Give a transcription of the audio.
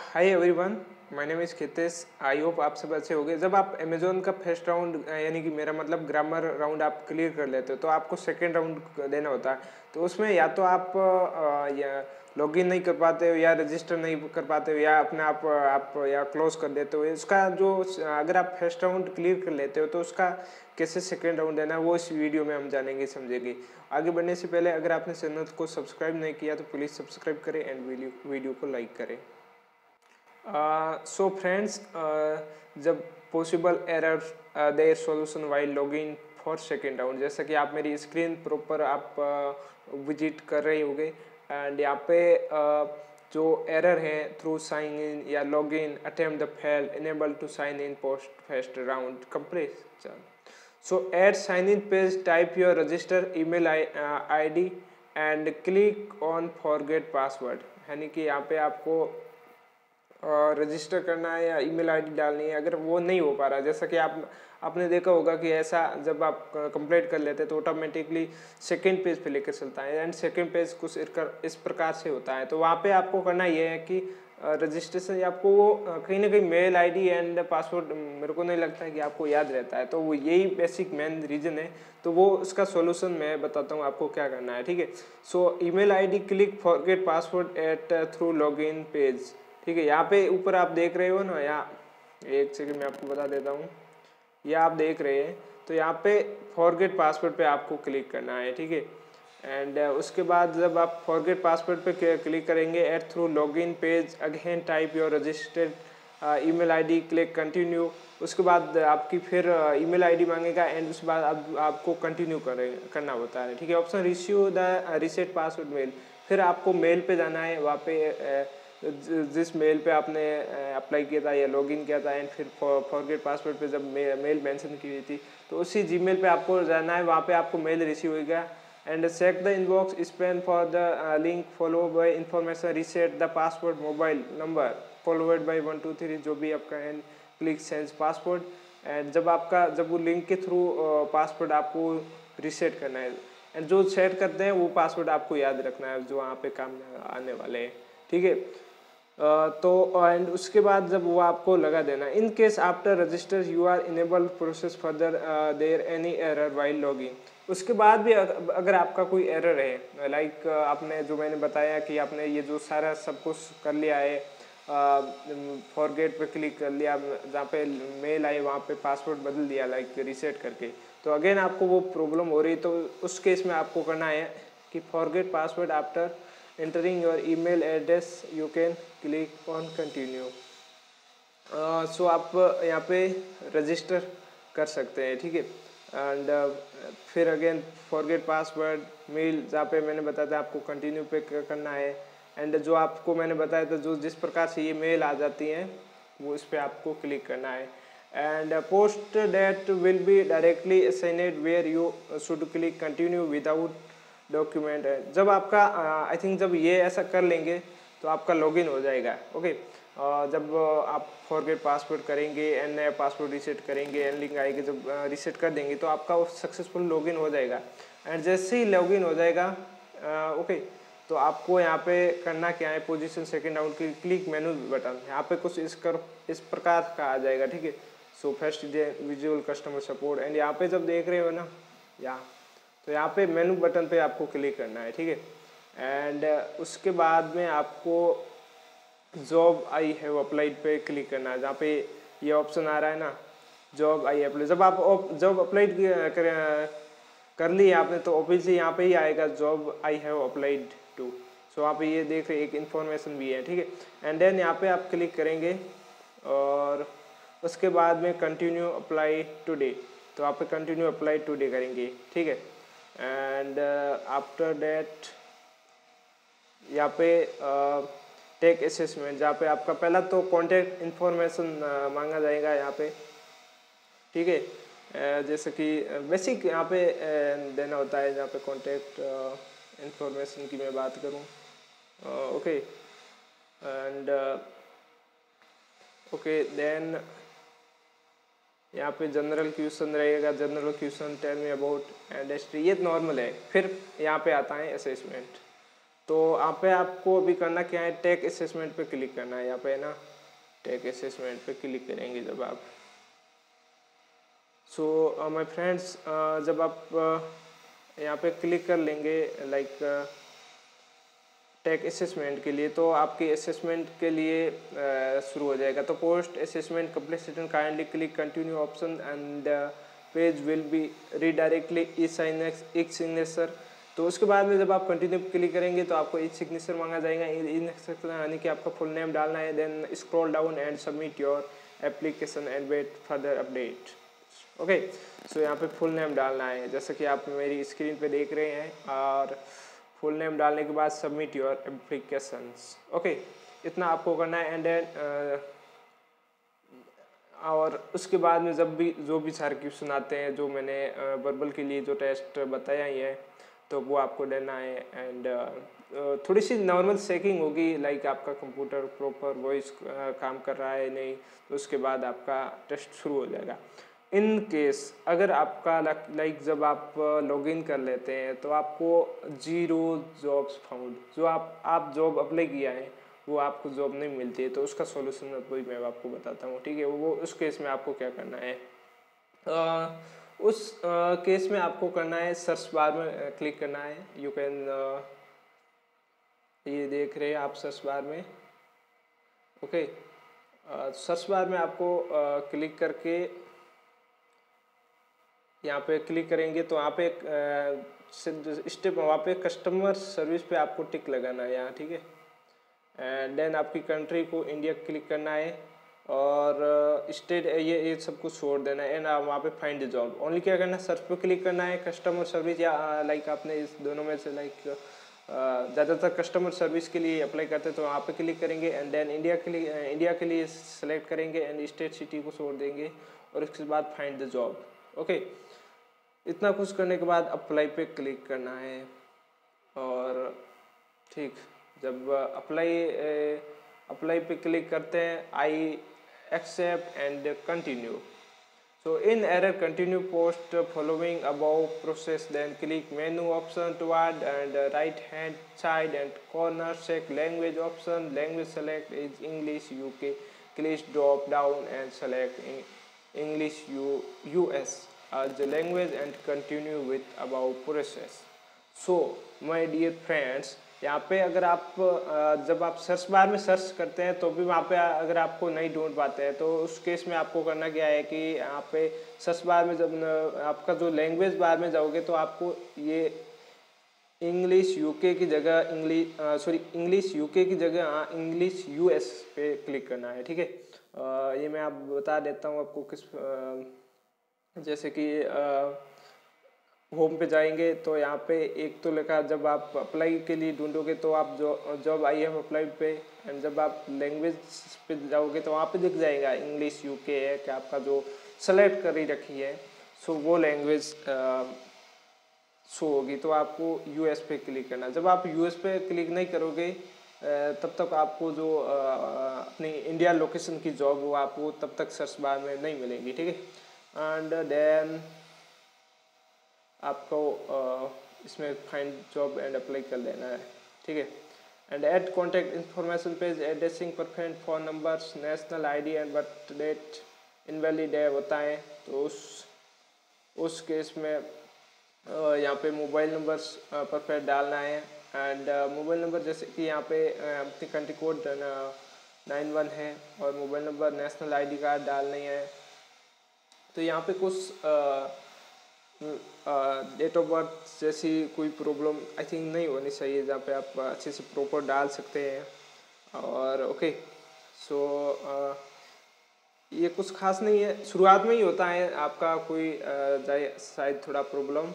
Hi everyone my name is Khitesh I hope आप सब अच्छे होंगे। जब आप अमेजोन का फ़र्स्ट राउंड यानी कि मेरा मतलब ग्रामर राउंड आप क्लियर कर लेते हो तो आपको सेकेंड राउंड देना होता है। तो उसमें या तो आप या लॉगिन नहीं कर पाते हो, या रजिस्टर नहीं कर पाते हो, या अपने आप आप, या क्लोज कर देते हो। इसका जो, अगर आप फ़र्स्ट राउंड क्लियर कर लेते हो तो उसका कैसे सेकेंड राउंड देना है, वो इस वीडियो में हम जानेंगे, समझेंगे। आगे बढ़ने से पहले अगर आपने चैनल को सब्सक्राइब नहीं किया तो प्लीज़ सब्सक्राइब करें एंड वीडियो को लाइक करें। सो फ्रेंड्स जब possible error there solution while login for second round जैसा कि आप मेरी स्क्रीन प्रॉपर आप विज़िट कर रहे होंगे एंड यहाँ पे जो एरर है थ्रू साइन इन या log in attempt the fail enable to sign in post first round complete so at sign in page type your register email ID and click on forget password यानी कि यहाँ पे आपको register करना है या email ID डालनी है, अगर वो नहीं हो पा रहा, जैसा कि आप, आपने देखा होगा कि ऐसा जब आप कंप्लीट कर लेते हैं तो ऑटोमेटिकली सेकेंड पेज पे लेकर चलता है एंड सेकेंड पेज कुछ इस प्रकार से होता है। तो वहाँ पे आपको करना ये है कि रजिस्ट्रेशन आपको वो कहीं ना कहीं मेल आईडी एंड पासवर्ड मेरे को नहीं लगता है कि आपको याद रहता है तो वो यही बेसिक मेन रीजन है। तो वो उसका सॉल्यूशन मैं बताता हूँ आपको क्या करना है, ठीक है? So email ID click forget password at through login page ठीक है यहाँ पे ऊपर आप देख रहे हो ना यहाँ एक सेकंड मैं आपको बता देता हूँ। ये आप देख रहे हैं तो यहाँ पे फॉरगेट पासवर्ड पे आपको क्लिक करना है ठीक है। एंड uh, उसके बाद जब आप फॉरगेट पासवर्ड पे क्लिक करेंगे at through login page again type your registered email ID click continue उसके बाद आपकी फिर ईमेल आईडी मांगेगा एंड उसके बाद आप, आपको कंटिन्यू करें करना होता है ठीक है। Option reissue the reset password mail फिर आपको मेल पे जाना है वहाँ पे uh, जिस मेल पे आपने अप्लाई किया था या लॉगिन किया था एंड फिर फॉरगेट पासवर्ड पे जब मे, मेल मेंशन की हुई थी तो उसी जीमेल पे आपको जाना है वहाँ पे आपको मेल रिसीव होगा and check the inbox spam for the link follow by information reset the password mobile number followed by one two three जो भी आपका and click sends password and जब आपका जब वो लिंक के थ्रू पासवर्ड आपको रिसेट करना है एंड जो सेट करते हैं वो पासवर्ड आपको याद रखना है जो वहाँ पे काम आने वाले हैं। ठीक है? तो एंड उसके बाद जब वो आपको लगा देना in case after register you are enable process further there any error while logging उसके बाद भी अगर आपका कोई एरर है लाइक आपने जो मैंने बताया कि आपने ये जो सारा सब कुछ कर लिया है फॉरगेट पे क्लिक कर लिया, जहाँ पे मेल आई वहाँ पे पासवर्ड बदल दिया लाइक रिसेट करके तो अगेन आपको वो प्रॉब्लम हो रही तो उस केस में आपको करना है कि forget password after entering your email address you can click on continue. So uh, so आप यहाँ पे रजिस्टर कर सकते हैं ठीक है? एंड uh, फिर अगेन फॉरगेट पासवर्ड मेल जहाँ पे मैंने बताया था आपको कंटिन्यू पे करना है। एंड जो आपको मैंने बताया था जो जिस प्रकार से ये मेल आ जाती हैं वो इस पर आपको क्लिक करना है। And post date will be directly assigned where you should click continue without document है। जब आपका आई थिंक जब ये ऐसा कर लेंगे तो आपका लॉगिन हो जाएगा ओके जब आप फॉरगेट पासवर्ड करेंगे एन नया पासवर्ड रिसेट करेंगे एन लिंक आएगी, जब रिसेट कर देंगे तो आपका सक्सेसफुल लॉगिन हो जाएगा। एंड जैसे ही लॉगिन हो जाएगा ओके तो आपको यहाँ पे करना क्या है? पोजीशन सेकंड राउंड की क्लिक मेनू बटन यहाँ पे कुछ इस कर, इस प्रकार का आ जाएगा, ठीक है? So first visual customer support and यहाँ पे जब देख रहे हो ना, यहाँ तो यहाँ पे मेनू बटन पे आपको क्लिक करना है ठीक है? एंड uh, उसके बाद में आपको जॉब आई हैव अप्लाइड पे क्लिक करना है जहाँ पे ये ऑप्शन आ रहा है ना जॉब आई अप्लाई जब आप जॉब अप्लाइड कर, कर ली आपने तो ऑब्वियसली यहाँ पे ही आएगा job I have applied to सो आप ये देख रहे एक इन्फॉर्मेशन भी है ठीक है? एंड देन यहाँ पे आप क्लिक करेंगे और उसके बाद में कंटिन्यू अप्लाई टुडे तो आप कंटिन्यू अप्लाई टुडे करेंगे ठीक है? एंड आफ्टर डेट यहाँ पे टेक असेसमेंट जहाँ पे आपका पहला तो कॉन्टेक्ट इन्फॉर्मेशन uh, मांगा जाएगा यहाँ पे। ठीक है? Uh, जैसे कि बेसिक यहाँ पे uh, देना होता है जहाँ पे कॉन्टेक्ट इन्फॉर्मेशन की मैं बात करूँ। ओके एंड ओके देन यहाँ पे जनरल क्वेश्चन रहेगा general question tell me about industry ये नॉर्मल है। फिर यहाँ पे आता है असेसमेंट तो यहाँ पे आपको अभी करना क्या है? टेक असेसमेंट पे क्लिक करना है यहाँ पे है ना? टेक असेसमेंट पे क्लिक करेंगे जब आप। सो माय फ्रेंड्स जब आप uh, यहाँ पे क्लिक कर लेंगे लाइक टेक असेसमेंट के लिए तो आपके असेसमेंट के लिए शुरू हो जाएगा। तो post assessment complete kindly click continue option and page will be redirectly e sign एक सिग्नेचर तो उसके बाद में जब आप कंटिन्यू क्लिक करेंगे तो आपको एक सिग्नेचर मांगा जाएगा। यानी कि आपका फुल नेम डालना है then scroll down and submit your application and wait further update okay so यहाँ पे फुल नेम डालना है। जैसा कि आप मेरी स्क्रीन पे देख रहे हैं, और फुल नेम डालने के बाद सबमिट योर एप्लीकेशंस ओके इतना आपको करना है एंड देन और उसके बाद में जब भी, जो भी सारे क्वेश्चन आते हैं, जो मैंने बर्बल के लिए जो टेस्ट बताया ही है तो वो आपको देना है एंड थोड़ी सी नॉर्मल चेकिंग होगी लाइक आपका कंप्यूटर प्रॉपर वॉइस काम कर रहा है नहीं तो उसके बाद आपका टेस्ट शुरू हो जाएगा। इन केस अगर आपका लाइक जब आप लॉगिन कर लेते हैं तो आपको ज़ीरो जॉब्स फाउंड जो आप आप जॉब अप्लाई किया है वो आपको जॉब नहीं मिलती है तो उसका सॉल्यूशन वही मैं आपको बताता हूँ ठीक है? वो उस केस में आपको क्या करना है? आ, उस आ, केस में आपको करना है सर्च बार में क्लिक करना है। यू कैन ये देख रहे हैं आप सर्च बार में। ओके सर्च बार में आपको आ, क्लिक करके यहाँ पे क्लिक करेंगे तो यहाँ पे स्टेप वहाँ पे कस्टमर सर्विस पे आपको टिक लगाना है यहाँ, ठीक है? एंड देन आपकी कंट्री को इंडिया क्लिक करना है और स्टेट ये ये सब कुछ छोड़ देना है। एंड आप वहाँ पे फाइंड जॉब ओनली क्या करना है? सर्च पे क्लिक करना है कस्टमर सर्विस या लाइक आपने इस दोनों में से लाइक ज़्यादातर कस्टमर सर्विस के लिए अप्लाई करते हैं तो वहाँ पे क्लिक करेंगे। एंड देन इंडिया के लिए इंडिया के लिए सेलेक्ट करेंगे एंड स्टेट सिटी को छोड़ देंगे और उसके बाद फाइंड द जॉब ओके इतना कुछ करने के बाद अप्लाई पे क्लिक करना है। और ठीक, जब अप्लाई अप्लाई पे क्लिक करते हैं I accept and continue so in error continue post following about process then click menu option to toward and right hand side and corner seek language option language select is English U K click drop down and select english, U us as the language and continue with above process. So, my dear friends, यहाँ पे अगर आप जब आप search bar में search करते हैं तो भी वहाँ पे अगर आपको नहीं ढूंढ पाते हैं तो उस केस में आपको करना क्या है कि यहाँ पे सर्च बार में जब आपका जो लैंग्वेज बार में जाओगे तो आपको ये इंग्लिश यूके की जगह इंग्लिश सॉरी इंग्लिश यूके की जगह हाँ इंग्लिश यूएस पे क्लिक करना है ठीक है? ये मैं आप बता देता हूँ आपको किस आ, जैसे कि होम पे जाएँगे तो यहाँ पे एक तो लिखा जब आप अप्लाई के लिए ढूंढोगे तो आप जो जॉब आई है अप्लाई पे एंड जब आप लैंग्वेज पे जाओगे तो वहाँ पे दिख जाएगा इंग्लिश यूके है कि आपका जो सेलेक्ट करी रखी है सो वो लैंग्वेज शो होगी तो आपको यूएस पे क्लिक करना जब आप यूएस पे क्लिक नहीं करोगे तब तक आपको जो अपनी इंडिया लोकेशन की जॉब वो आपको तब तक सर्च बार में नहीं मिलेगी, ठीक है? एंड देन आपको इसमें फाइंड जॉब एंड अप्लाई कर देना है, ठीक है? And add contact information page addressing perfect phone numbers national ID and birth date invalid है, बताएँ तो उस उस केस में यहाँ पे मोबाइल नंबर परफेक्ट डालना है। एंड मोबाइल नंबर जैसे कि यहाँ पे अपनी कंट्री कोड नाइन वन है और mobile number, national ID card डालनी है। तो यहाँ पे कुछ डेट ऑफ़ बर्थ जैसी कोई प्रॉब्लम आई थिंक नहीं होनी चाहिए, जहाँ पे आप अच्छे से प्रॉपर डाल सकते हैं। और, ओके, सो ये कुछ खास नहीं है। शुरुआत में ही होता है आपका कोई शायद थोड़ा प्रॉब्लम।